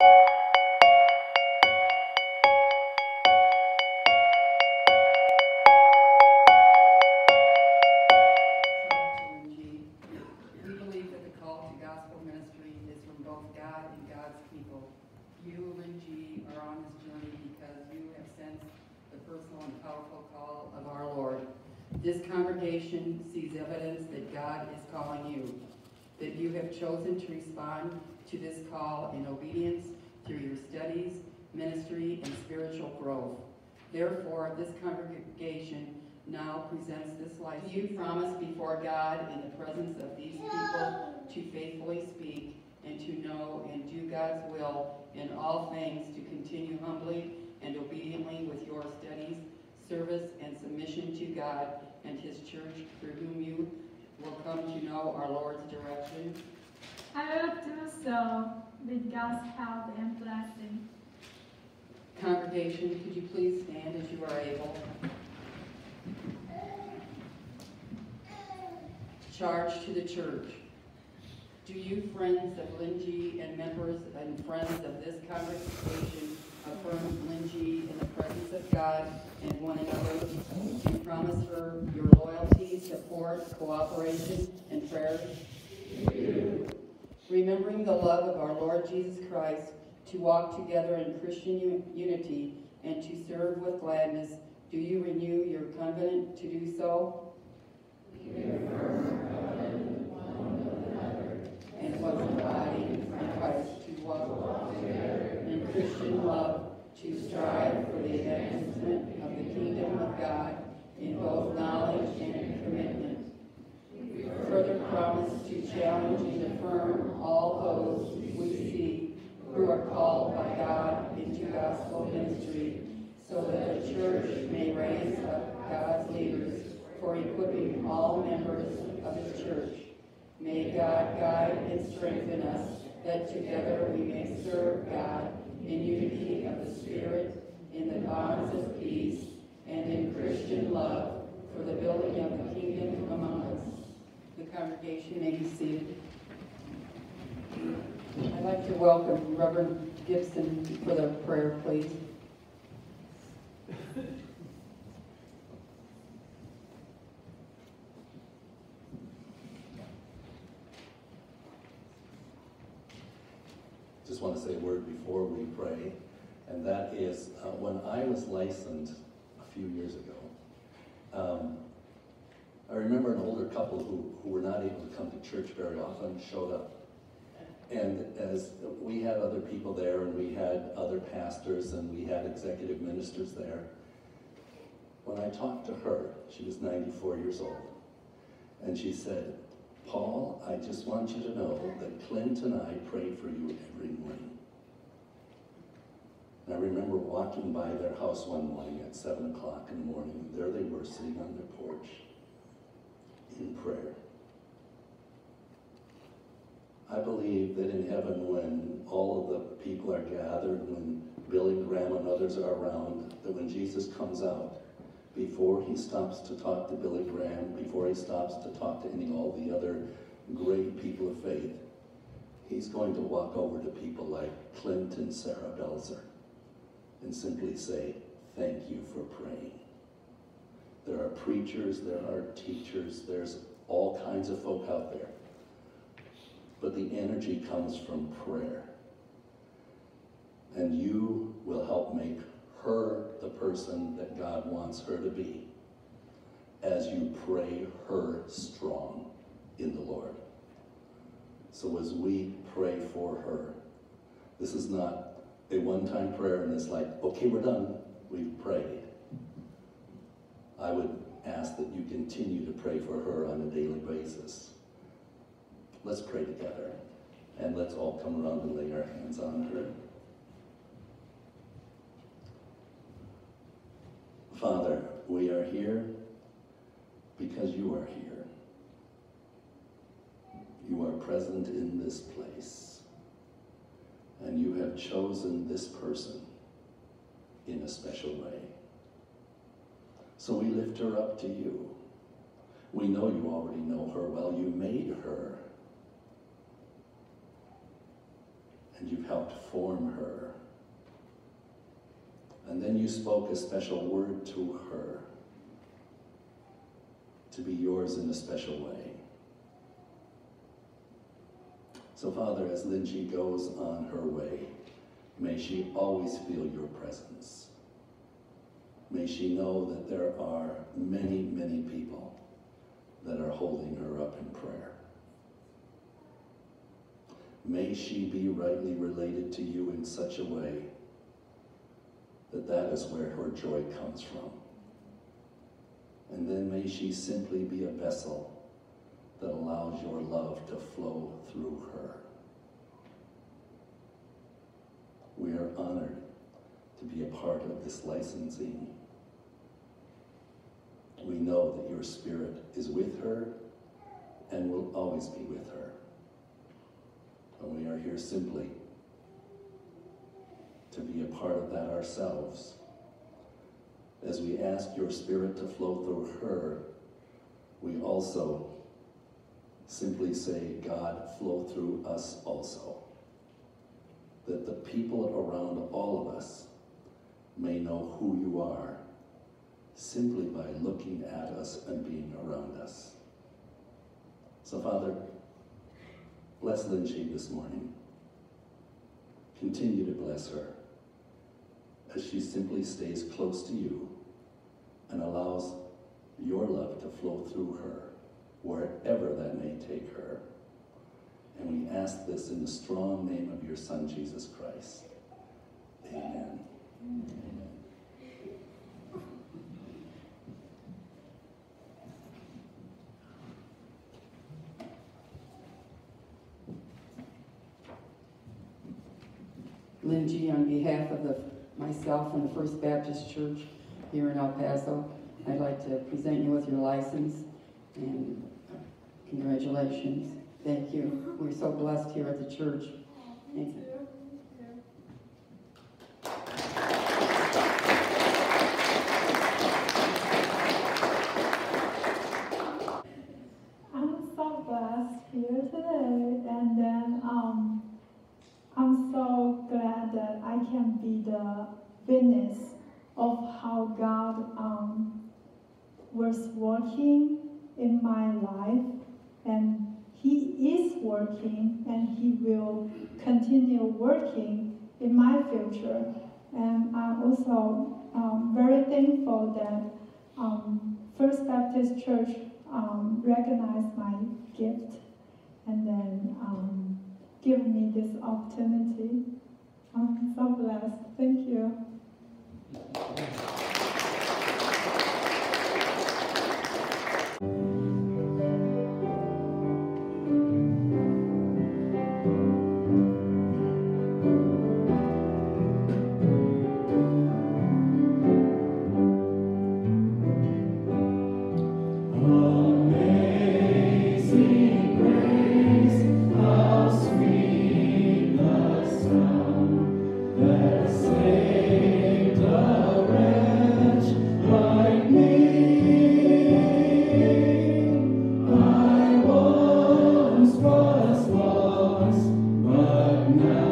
You, Lindsay, are on this journey because you have sensed the personal and powerful call of our Lord. This congregation sees evidence that God is calling you, that you have chosen to respond to this call in obedience through your studies, ministry, and spiritual growth. Therefore, this congregation now presents this life. Do you promise before God in the presence of these people to faithfully speak and to know and do God's will in all things to continue humbly and obediently with your studies, service, and submission to God and his church through whom you will come to know our Lord's direction? I will do so with God's help and blessing. Congregation, could you please stand as you are able? Charge to the church. Do you, friends of Lindsay and members and friends of this congregation, affirm Lindsay in the presence of God and one another? You promise her your loyalty, support, cooperation, and prayers? Remembering the love of our Lord Jesus Christ, to walk together in Christian unity and to serve with gladness, do you renew your covenant to do so? And was the body in Christ to walk together in Christian love, to strive for the advancement of the kingdom of God in both knowledge and commitment. We further promise to challenge and affirm all those we see who are called by God into gospel ministry, so that the church may raise up God's leaders for equipping all members of his church. May God guide and strengthen us, that together we may serve God in unity of the Spirit, in the bonds of peace, and in Christian love, for the building of the kingdom among us. The congregation may be seated. I'd like to welcome Reverend Gibson for the prayer, please. Just want to say a word before we pray, and that uh, when I was licensed a few years ago, um, I remember an older couple who, who were not able to come to church very often showed up. And as we had other people there, and we had other pastors, and we had executive ministers there, when I talked to her, she was 94 years old, and she said, Paul, I just want you to know that Clint and I pray for you every morning. And I remember walking by their house one morning at 7 o'clock in the morning, and there they were sitting on their porch in prayer. I believe that in heaven, when all of the people are gathered, when Billy Graham and others are around, that when Jesus comes out, before he stops to talk to Billy Graham, before he stops to talk to any all the other great people of faith, he's going to walk over to people like Clint and Sarah Belzer and simply say, Thank you for praying. There are preachers, there are teachers, there's all kinds of folk out there. But the energy comes from prayer. And you will help make her the person that God wants her to be as you pray her strong in the Lord. So as we pray for her, this is not a one-time prayer and it's like, okay, we're done, we've prayed. I would ask that you continue to pray for her on a daily basis. Let's pray together and let's all come around and lay our hands on her. Father, we are here because you are here. You are present in this place and you have chosen this person in a special way. So we lift her up to you. We know you already know her well. You made her. And you've helped form her. And then you spoke a special word to her to be yours in a special way. So, Father, as Lindsay goes on her way, may she always feel your presence. May she know that there are many, many people that are holding her up in prayer. May she be rightly related to you in such a way that that is where her joy comes from. And then may she simply be a vessel that allows your love to flow through her. We are honored to be a part of this licensing. We know that your spirit is with her and will always be with her. And we are here simply to be a part of that ourselves. As we ask your spirit to flow through her, we also simply say, God, flow through us also. That the people around all of us may know who you are simply by looking at us and being around us. So, Father, bless Lindsay this morning. Continue to bless her as she simply stays close to you and allows your love to flow through her wherever take her. And we ask this in the strong name of your Son, Jesus Christ. Amen. Amen. Lindsay, on behalf of the, myself and the First Baptist Church here in El Paso, I'd like to present you with your license and congratulations. Thank you. We're so blessed here at the church. Thank you. I'm so blessed here today, and then um, I'm so glad that I can be the witness of how God um, was working in my life, and He is working, and He will continue working in my future. And I'm also um, very thankful that um, First Baptist Church um, recognized my gift and then um, give me this opportunity. I'm so blessed. Thank you. now.